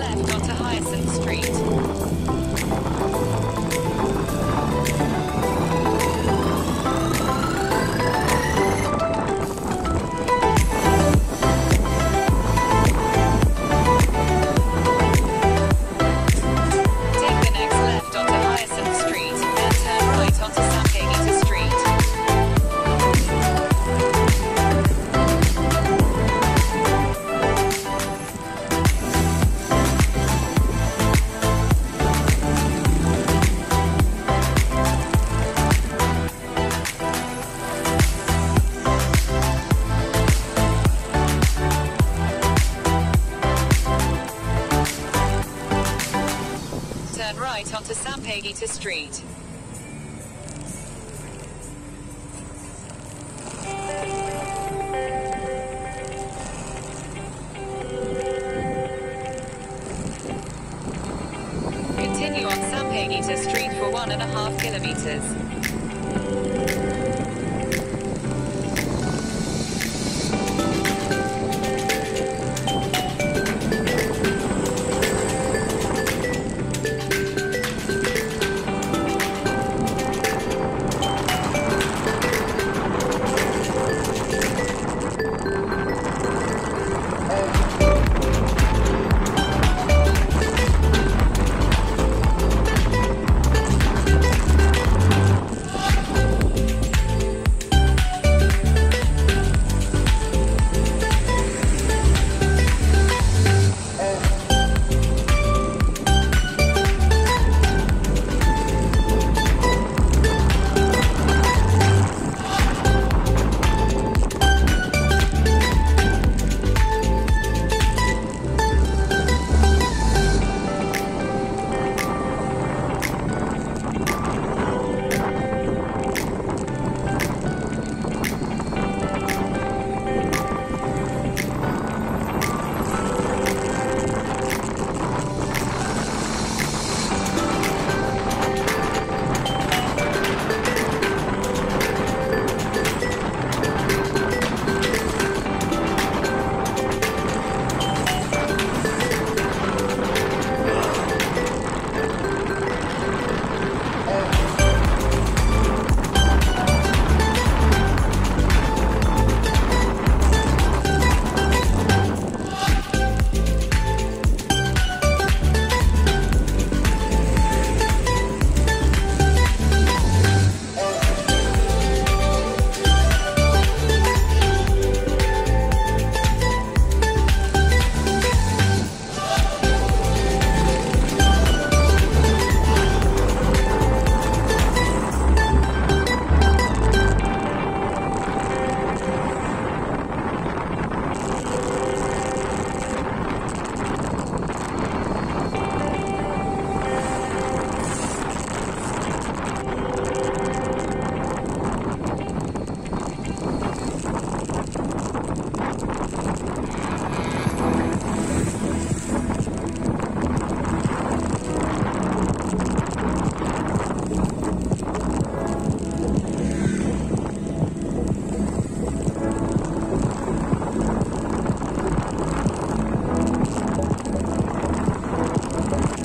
left Street.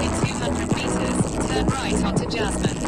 approximately 200 meters, turn right onto Jasmine.